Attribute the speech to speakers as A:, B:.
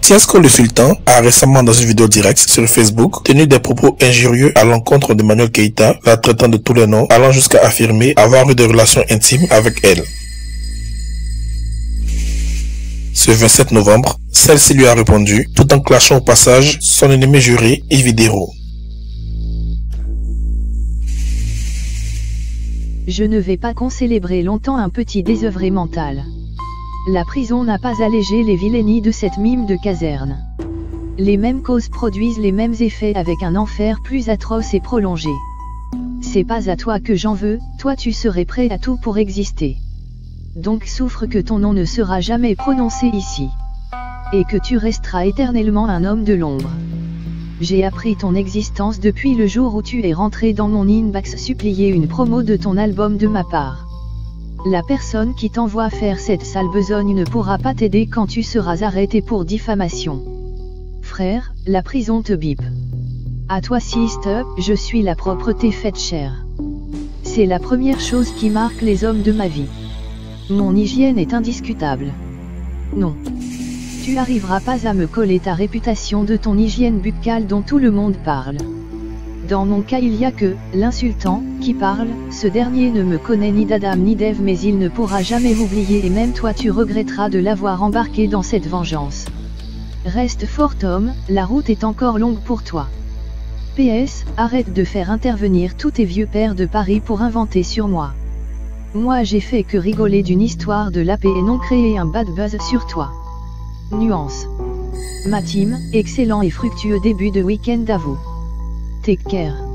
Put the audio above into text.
A: Tiasco le Sultan a récemment dans une vidéo directe sur Facebook tenu des propos injurieux à l'encontre de Manuel Keita, la traitant de tous les noms, allant jusqu'à affirmer avoir eu des relations intimes avec elle. Ce 27 novembre, celle-ci lui a répondu, tout en clashant au passage son ennemi juré Yves
B: Je ne vais pas concélébrer longtemps un petit désœuvré mental. La prison n'a pas allégé les vilainies de cette mime de caserne. Les mêmes causes produisent les mêmes effets avec un enfer plus atroce et prolongé. C'est pas à toi que j'en veux, toi tu serais prêt à tout pour exister. Donc souffre que ton nom ne sera jamais prononcé ici. Et que tu resteras éternellement un homme de l'ombre. J'ai appris ton existence depuis le jour où tu es rentré dans mon inbox supplier une promo de ton album de ma part. La personne qui t'envoie faire cette sale besogne ne pourra pas t'aider quand tu seras arrêté pour diffamation. Frère, la prison te bip. À toi sister, je suis la propreté faite chère. C'est la première chose qui marque les hommes de ma vie. Mon hygiène est indiscutable. Non. Tu arriveras pas à me coller ta réputation de ton hygiène buccale dont tout le monde parle. Dans mon cas il y a que, l'insultant, qui parle, ce dernier ne me connaît ni d'Adam ni d'Ève mais il ne pourra jamais m'oublier et même toi tu regretteras de l'avoir embarqué dans cette vengeance. Reste fort homme, la route est encore longue pour toi. PS, arrête de faire intervenir tous tes vieux pères de Paris pour inventer sur moi. Moi j'ai fait que rigoler d'une histoire de la paix et non créer un bad buzz sur toi. Nuance. Ma team, excellent et fructueux début de week-end à vous. Take care.